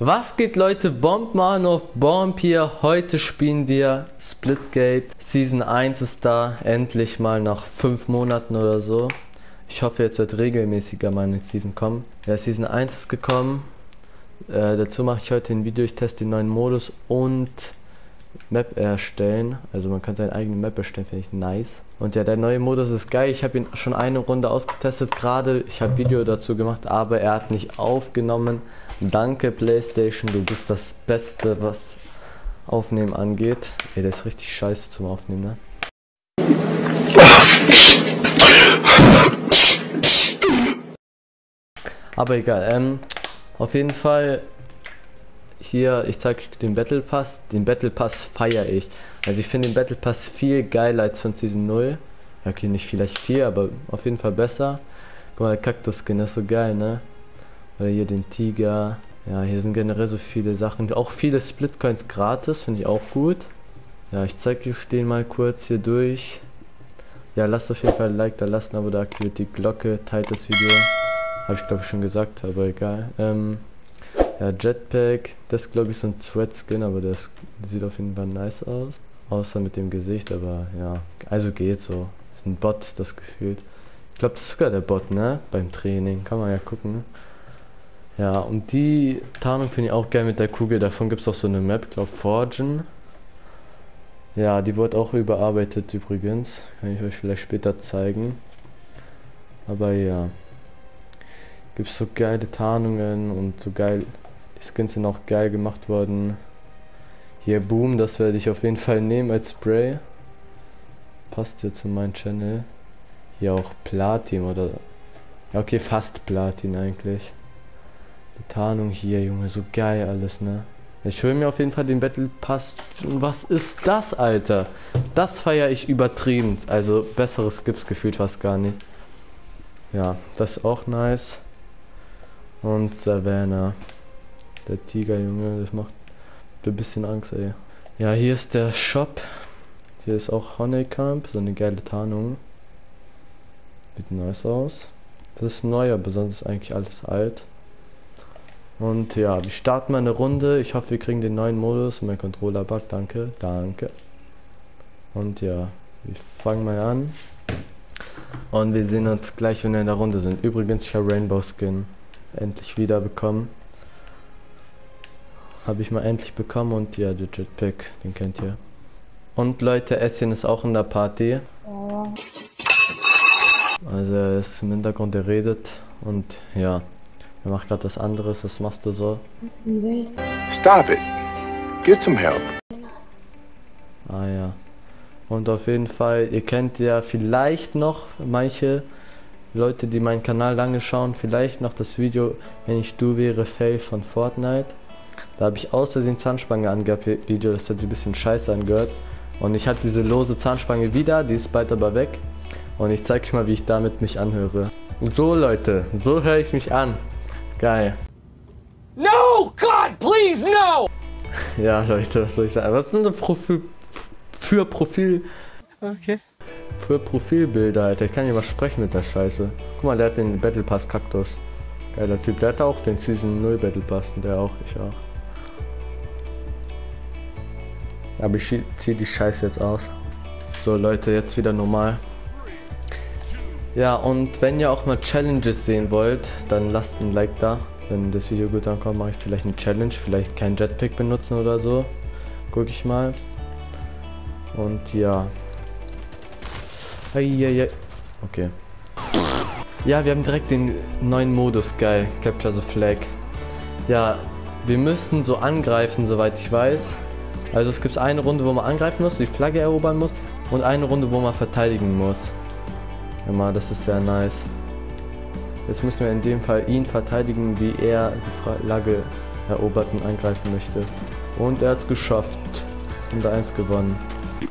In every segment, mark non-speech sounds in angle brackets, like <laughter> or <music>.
Was geht Leute, Bombman auf Bomb hier. Heute spielen wir Splitgate. Season 1 ist da, endlich mal nach 5 Monaten oder so. Ich hoffe jetzt wird regelmäßiger meine Season kommen. Ja, Season 1 ist gekommen. Äh, dazu mache ich heute ein Video, ich teste den neuen Modus und Map erstellen. Also man kann seine eigene Map erstellen, finde ich nice. Und ja, der neue Modus ist geil. Ich habe ihn schon eine Runde ausgetestet gerade. Ich habe Video dazu gemacht, aber er hat nicht aufgenommen. Danke PlayStation, du bist das Beste, was Aufnehmen angeht. Ey, der ist richtig scheiße zum Aufnehmen, ne? Aber egal, ähm, auf jeden Fall hier, ich zeige den Battle Pass. Den Battle Pass feiere ich. Also ich finde den Battle Pass viel geiler als von Season 0. Okay, nicht vielleicht viel, aber auf jeden Fall besser. Guck mal, Kaktus-Skin ist so geil, ne? Oder hier den Tiger. Ja, hier sind generell so viele Sachen. Auch viele Splitcoins gratis, finde ich auch gut. Ja, ich zeige euch den mal kurz hier durch. Ja, lasst auf jeden Fall ein Like da lassen, aber da aktiviert die Glocke, teilt das Video. Habe ich glaube ich schon gesagt, aber egal. Ähm, ja, Jetpack, das ist glaube ich so ein Sweat-Skin, aber das sieht auf jeden Fall nice aus. Außer mit dem Gesicht, aber ja, also geht so. Ist ein Bot, das gefühlt. Ich glaube, das ist sogar der Bot, ne? Beim Training, kann man ja gucken. Ja, und die Tarnung finde ich auch geil mit der Kugel. Davon gibt es auch so eine Map, glaube Forgen. Ja, die wurde auch überarbeitet übrigens. Kann ich euch vielleicht später zeigen. Aber ja. Gibt es so geile Tarnungen und so geil. Die Skins sind auch geil gemacht worden. Hier Boom, das werde ich auf jeden Fall nehmen als Spray. Passt hier zu meinem Channel. Hier auch Platin oder. Ja, okay, fast Platin eigentlich. Die Tarnung hier, Junge, so geil alles, ne? Ich hole mir auf jeden Fall den Battle Pass. Was ist das, Alter? Das feiere ich übertrieben. Also besseres gibt's gefühlt fast gar nicht. Ja, das ist auch nice. Und Savannah. Der Tiger, Junge, das macht ein bisschen Angst, ey. Ja, hier ist der Shop. Hier ist auch Honeycomb, so eine geile Tarnung. Sieht nice aus. Das ist neu, aber sonst ist eigentlich alles alt. Und ja, wir starten mal eine Runde. Ich hoffe, wir kriegen den neuen Modus. Mein Controller bug. Danke, danke. Und ja, wir fangen mal an. Und wir sehen uns gleich, wenn wir in der Runde sind. Übrigens, ich habe Rainbow Skin endlich wieder bekommen. Habe ich mal endlich bekommen und ja, der Jetpack, den kennt ihr. Und Leute, Esschen ist auch in der Party. Also er ist im Hintergrund, der redet und ja. Er macht gerade was anderes, was machst du so? Stop it. Get some help. Ah ja. Und auf jeden Fall, ihr kennt ja vielleicht noch manche Leute, die meinen Kanal lange schauen, vielleicht noch das Video, wenn ich du wäre, Fail von Fortnite. Da habe ich außerdem Zahnspange angehabt, Video, das hat sich ein bisschen scheiße angehört. Und ich hatte diese lose Zahnspange wieder, die ist bald aber weg. Und ich zeige euch mal, wie ich damit mich anhöre. So Leute, so höre ich mich an. Geil. No, God, please, no! <laughs> Ja, Leute, was soll ich sagen? Was sind denn Profil für Profil? Okay. Für Profilbilder, Alter. Ich kann hier was sprechen mit der Scheiße. Guck mal, der hat den Battle Pass Kaktus. Geiler Typ. Der hat auch den Season 0 Battle Pass. Und der auch, ich auch. Aber ich ziehe die Scheiße jetzt aus. So, Leute, jetzt wieder normal. Ja, und wenn ihr auch mal Challenges sehen wollt, dann lasst ein Like da. Wenn das Video gut ankommt, mache ich vielleicht eine Challenge, vielleicht kein Jetpack benutzen oder so. Guck ich mal. Und ja. Eieiei. Okay. Ja, wir haben direkt den neuen Modus, geil. Capture the Flag. Ja, wir müssten so angreifen, soweit ich weiß. Also es gibt eine Runde, wo man angreifen muss, die Flagge erobern muss und eine Runde, wo man verteidigen muss. Immer, das ist sehr nice. Jetzt müssen wir in dem Fall ihn verteidigen, wie er die Flagge erobert und angreifen möchte. Und er hat es geschafft. Und 1 gewonnen.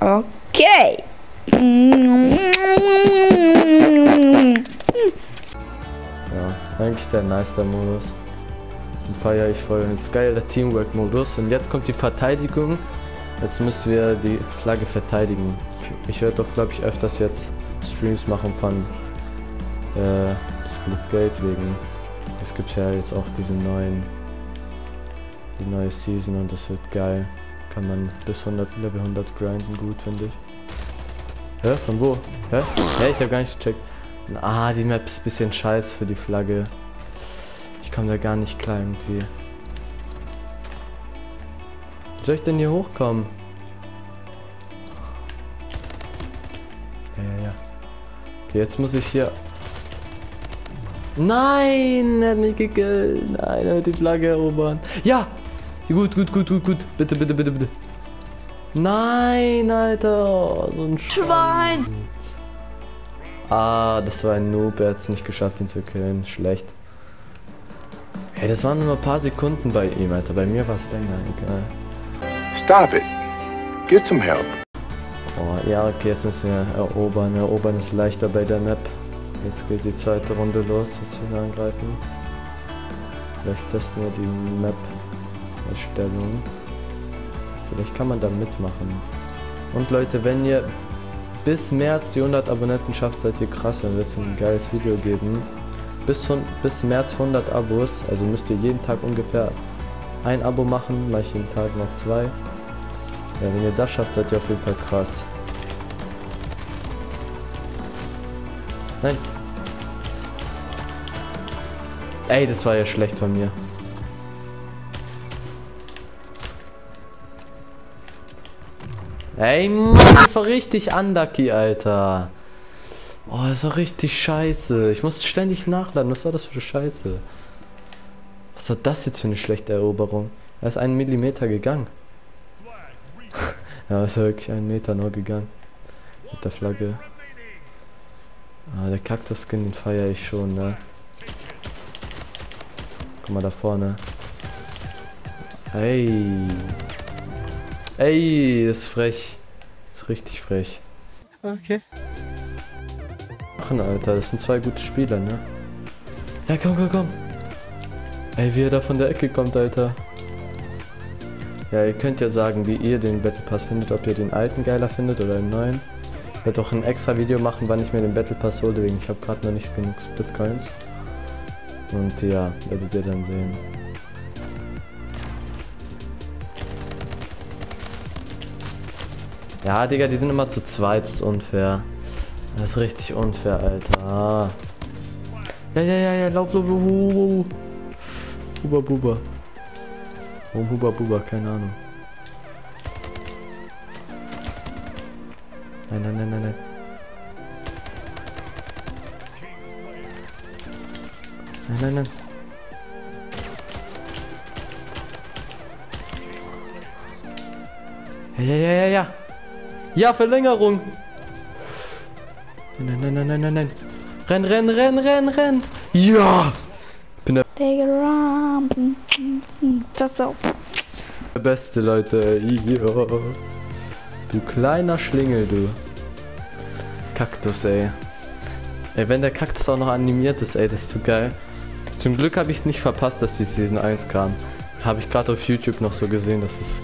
Okay. Ja, eigentlich sehr nice der Modus. Den feiere ich voll. Das ist geil, der Teamwork-Modus. Und jetzt kommt die Verteidigung. Jetzt müssen wir die Flagge verteidigen. Ich werde doch, glaube ich, öfters jetzt Streams machen von äh, Splitgate wegen. Es gibt ja jetzt auch diese neuen, die neue Season und das wird geil. Kann man bis 100 Level 100 grinden, gut finde ich. Hä? Von wo? Hä? Hä? Ich habe gar nicht gecheckt. Ah, die Map ist ein bisschen scheiß für die Flagge. Ich komme da gar nicht klar irgendwie. Wie soll ich denn hier hochkommen? Ja, ja, ja. Okay, jetzt muss ich hier... Nein, er hat mich gekillt. Nein, er hat die Flagge erobern. Ja! Gut, gut, gut, gut, gut. Bitte, bitte, bitte, bitte. Nein, Alter. So ein Schwein. Ah, das war ein Noob. Er hat es nicht geschafft, ihn zu killen. Schlecht. Hey, das waren nur ein paar Sekunden bei ihm, Alter. Bei mir war es länger. Egal. Stop it. Get some help. Oh, ja, okay, jetzt müssen wir erobern. Erobern ist leichter bei der Map. Jetzt geht die zweite Runde los, jetzt wir angreifen. Vielleicht testen wir die Map-Erstellung. Vielleicht kann man da mitmachen. Und Leute, wenn ihr bis März die 100 Abonnenten schafft, seid ihr krass, dann wird es ein geiles Video geben. Bis, bis März 100 Abos, also müsst ihr jeden Tag ungefähr ein Abo machen, mache jeden Tag noch zwei. Ja, wenn ihr das schafft, seid ihr auf jeden Fall krass. Nein. Ey, das war ja schlecht von mir. Ey, Mann, das war richtig unlucky, Alter. Oh, das war richtig scheiße. Ich musste ständig nachladen. Was war das für eine Scheiße? Was war das jetzt für eine schlechte Eroberung? Er ist einen Millimeter gegangen. <laughs> ja, ist wirklich einen Meter nur gegangen. Mit der Flagge. Ah, der Kaktus-Skin, den feiere ich schon, ne? Guck mal da vorne. Ey. Ey, das ist frech. Das ist richtig frech. Okay. Machen, Alter. Das sind zwei gute Spieler, ne? Ja, komm, komm, komm. Ey, wie er da von der Ecke kommt, Alter. Ja, ihr könnt ja sagen, wie ihr den Battle Pass findet, ob ihr den alten geiler findet oder den neuen. Ich werde auch ein extra Video machen, wann ich mir den Battle Pass hole, wegen ich habe gerade noch nicht genug Splitcoins. Und ja, werdet ihr dann sehen. Ja, Digga, die sind immer zu zweit, das ist unfair. Das ist richtig unfair, Alter. Ja, ja, ja, ja, lauf, lauf, lauf, lauf, lauf. Huba, buba. Warum Huba, buba, keine Ahnung. Nein, nein, nein, nein, nein. Nein, nein, nein. Ja, ja, ja, ja, ja. Ja, Verlängerung. Nein, nein, nein, nein, nein, nein. Renn, renn, renn, renn, renn. Ja. Bin der around. Das so. Beste, Leute. Ja. Du kleiner Schlingel, du. Kaktus, ey. Ey, wenn der Kaktus auch noch animiert ist, ey, das ist so geil. Zum Glück habe ich nicht verpasst, dass die Season 1 kam. Habe ich gerade auf YouTube noch so gesehen, dass es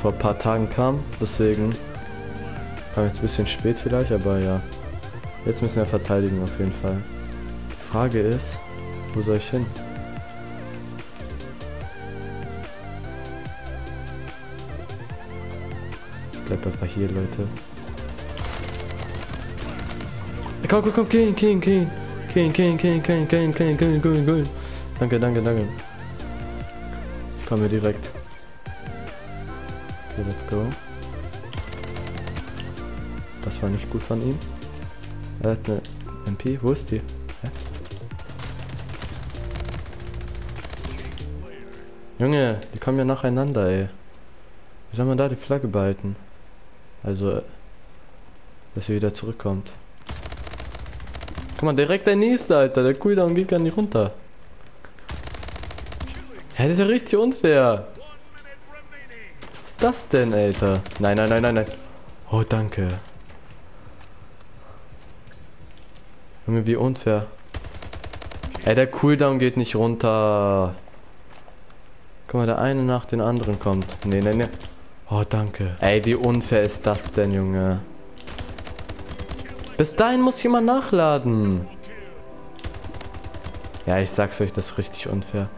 vor ein paar Tagen kam. Deswegen kam jetzt ein bisschen spät vielleicht, aber ja. Jetzt müssen wir verteidigen auf jeden Fall. Die Frage ist, wo soll ich hin? Ich bleib einfach hier, Leute. Komm, komm, komm, King, King, King. King, King, King, King, King, King, King, King, King. Danke, danke, danke. Ich komme direkt. Okay, let's go. War nicht gut von ihm. Er hat eine MP. Wo ist die? Hä? Junge, die kommen ja nacheinander, ey. Wie soll man da die Flagge behalten? Also, dass sie wieder zurückkommt. Guck mal, direkt der nächste, Alter. Der Cooldown geht gar nicht runter. Ja, das ist ja richtig unfair. Was ist das denn, Alter? Nein, nein, nein, nein, nein. Oh, danke. Junge, wie unfair. Ey, der Cooldown geht nicht runter. Guck mal, der eine nach den anderen kommt. Nee, nee, nee. Oh, danke. Ey, wie unfair ist das denn, Junge? Bis dahin muss immer nachladen. Ja, ich sag's euch, das ist richtig unfair.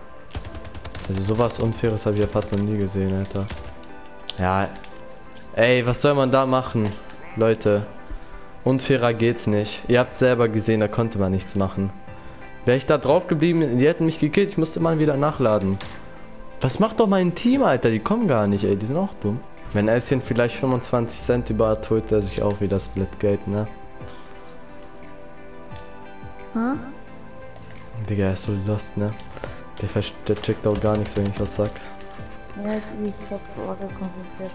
Also sowas Unfaires habe ich ja fast noch nie gesehen, Alter. Ja. Ey, was soll man da machen? Leute. Unfairer geht's nicht. Ihr habt selber gesehen, da konnte man nichts machen. Wäre ich da drauf geblieben, die hätten mich gekillt, ich musste mal wieder nachladen. Was macht doch mein Team, Alter? Die kommen gar nicht, ey. Die sind auch dumm. Wenn Elschen vielleicht 25 Cent über hat, holt er sich auch wieder Splitgeld, ne? Hm? Digga, er ist so lost, ne? Der, der checkt auch gar nichts, wenn ich was sag. Ja, ich, hab konzentriert.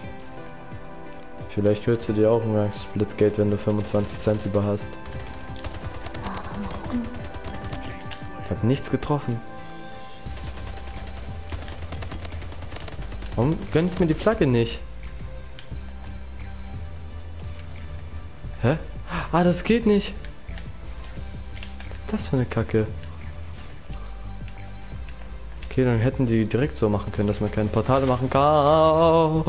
Vielleicht holst du dir auch ein Splitgeld, wenn du 25 Cent über hast. Ich habe nichts getroffen. Warum gönn ich mir die Flagge nicht? Hä? Ah, das geht nicht. Das für eine Kacke? Okay, dann hätten die direkt so machen können, dass man keine Portale machen kann.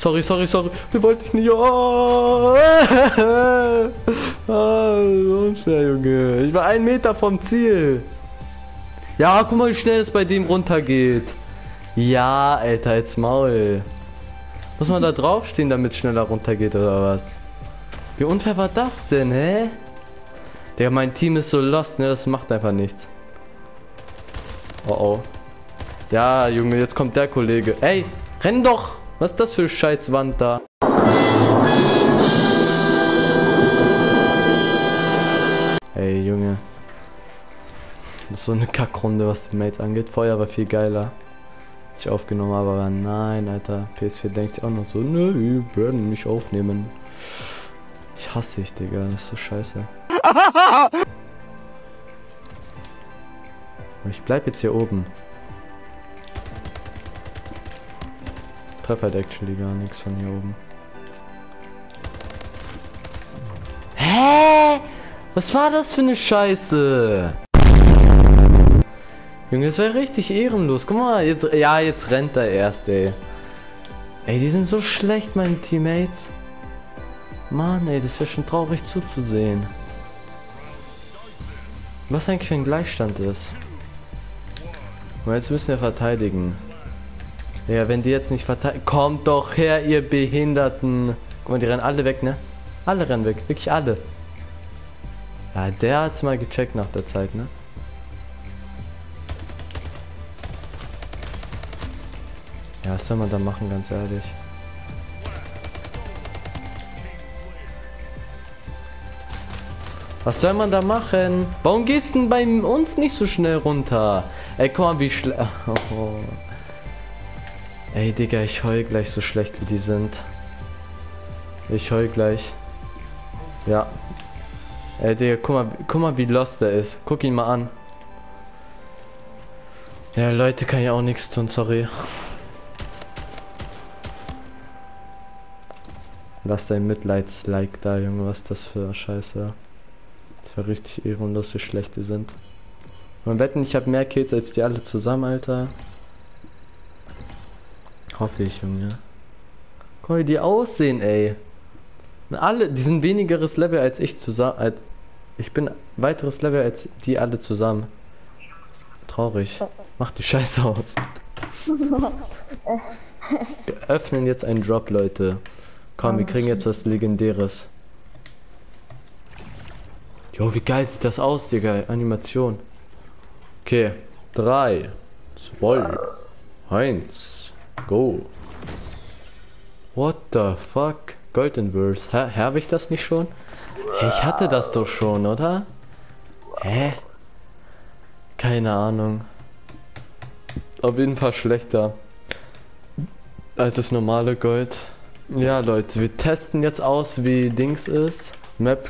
Sorry, sorry, sorry. Wir wollten ich nicht. Oh. <laughs> ah, unfair, Junge. Ich war einen Meter vom Ziel. Ja, guck mal, wie schnell es bei dem runtergeht. Ja, Alter, jetzt Maul. Muss man da draufstehen, damit es schneller runtergeht oder was? Wie unfair war das denn, hä? Digga, mein Team ist so lost, ne? Das macht einfach nichts. Oh oh. Ja, Junge, jetzt kommt der Kollege. Ey, renn doch! Was ist das für scheiß Wand da? Hey, Junge. Das ist so eine Kackrunde, was die Mates angeht. Feuer war viel geiler. Ich aufgenommen habe, aber nein, Alter. PS4 denkt sich auch noch so, nö, wir werden nicht aufnehmen. Ich hasse dich, Digga. Das ist so scheiße. <laughs> Aber ich bleib jetzt hier oben. Treffer halt actually gar nichts von hier oben. Hä? Was war das für eine Scheiße? Junge, das wäre richtig ehrenlos. Guck mal, jetzt, ja, jetzt rennt er erst, ey. Ey, die sind so schlecht, meine Teammates. Mann, ey, das ist ja schon traurig zuzusehen. Was eigentlich für ein Gleichstand ist. Und jetzt müssen wir verteidigen. Ja, wenn die jetzt nicht verteidigen... Kommt doch her, ihr Behinderten. Guck mal, die rennen alle weg, ne? Alle rennen weg. Wirklich alle. Ja, der hat's mal gecheckt nach der Zeit, ne? Ja, was soll man da machen, ganz ehrlich? Was soll man da machen? Warum geht's denn bei uns nicht so schnell runter? Ey, mal, wie schlecht... <laughs> Oh. Ey, Digga, ich heul gleich so schlecht, wie die sind. Ich heul gleich. Ja. Ey, Digga, guck mal, guck mal, wie lost er ist. Guck ihn mal an. Ja, Leute, kann ja auch nichts tun, sorry. Lass dein Mitleids-Like da, Junge, was das für Scheiße. Das war richtig ehrenlos, wie schlecht die sind. Man wetten, ich habe mehr Kills als die alle zusammen, Alter. Hoffe ich, Junge. Guck mal, wie die aussehen, ey. Alle, die sind wenigeres Level als ich zusammen. Als, ich bin weiteres Level als die alle zusammen. Traurig. Mach die Scheiße aus. Wir öffnen jetzt einen Drop, Leute. Komm, wir kriegen jetzt was Legendäres. Jo, wie geil sieht das aus, Digga? Animation. Okay. 3, 2, 1, go. What the fuck? Golden Verse. Hä? Habe ich das nicht schon? Hä, ich hatte das doch schon, oder? Hä? Keine Ahnung. Auf jeden Fall schlechter als das normale Gold. Ja, Leute, wir testen jetzt aus, wie Dings ist. Map,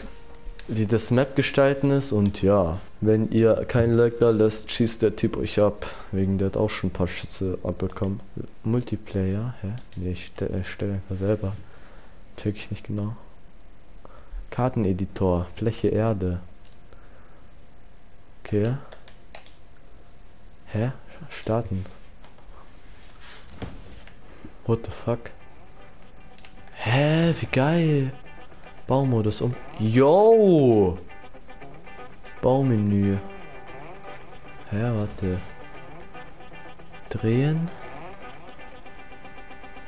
wie das Map gestalten ist. Und ja, wenn ihr kein Like da lässt, schießt der Typ euch ab. Wegen der hat auch schon ein paar Schütze abbekommen. Multiplayer? Hä? Nee, ich stelle stell einfach selber. Check ich nicht genau. Karteneditor, Fläche Erde. Okay. Hä? starten. What the fuck? Hä, wie geil. Baumodus um. Yo! Baumenü. Hä, warte. Drehen.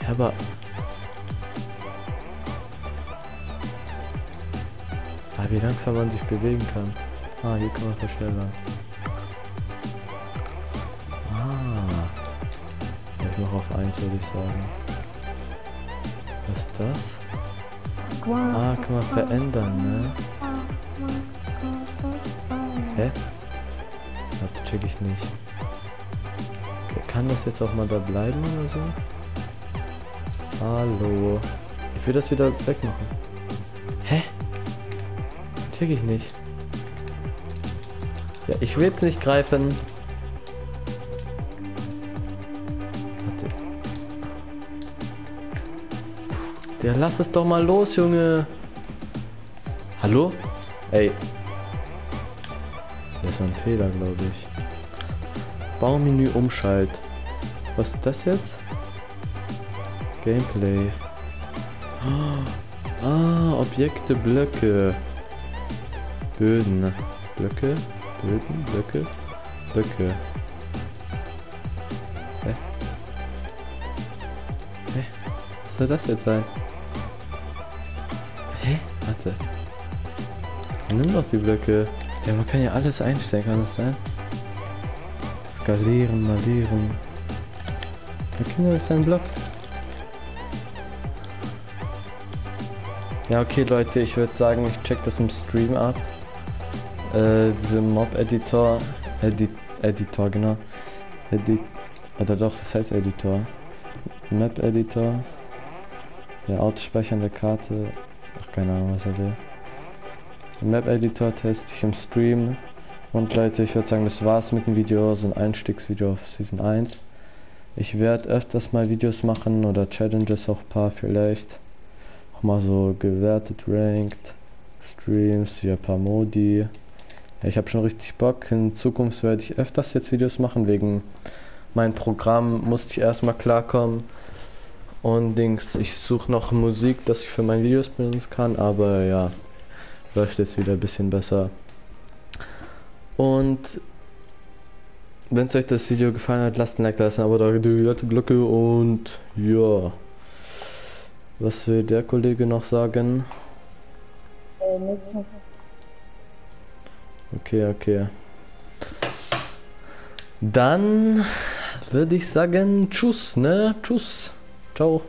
Ja, aber. Ah, wie langsam man sich bewegen kann. Ah, hier kann man verschnellern. Ah. Ich noch auf 1 würde ich sagen. Was ist das? Ah, kann man verändern, ne? Hä? Warte, check ich nicht. Kann das jetzt auch mal da bleiben oder so? Hallo. Ich will das wieder wegmachen. Hä? Check ich nicht. Ja, ich will jetzt nicht greifen. Warte. Der lass es doch mal los, Junge. Hallo? Ey. Das war ein Fehler, glaube ich. Baumenü umschalt. Was ist das jetzt? Gameplay. <gasps> Ah, Objekte, Blöcke. Böden. Blöcke, Böden, Blöcke, Blöcke. Hä? Hä? Was soll das jetzt sein? Hä? Warte. Nimm doch die Blöcke. Ja, man kann ja alles einstellen, kann das sein? Skalieren, malieren. Okay, das ist ein Block. Ja, okay, Leute, ich würde sagen, ich check das im Stream ab. Äh, diese Mob-Editor. Edit Editor, genau. Edit. Oder doch, das heißt Editor. Map-Editor. Ja, Autospeichern der Karte. Ach, keine Ahnung, was er will. Map-Editor teste ich im Stream. Und Leute, ich würde sagen, das war's mit dem Video. So ein Einstiegsvideo auf Season 1. Ich werde öfters mal Videos machen oder Challenges auch ein paar vielleicht. Auch mal so gewertet, ranked. Streams, hier ein paar Modi. Ja, ich habe schon richtig Bock. In Zukunft werde ich öfters jetzt Videos machen. Wegen meinem Programm musste ich erstmal klarkommen. Und Dings, ich suche noch Musik, dass ich für meine Videos benutzen kann. Aber ja, läuft jetzt wieder ein bisschen besser. Und wenn es euch das Video gefallen hat, lasst ein Like da, lasst ein Abo da, die Glocke und ja. Was will der Kollege noch sagen? Äh. Okay, okay. Dann würde ich sagen, tschüss, ne? Tschüss. Ciao.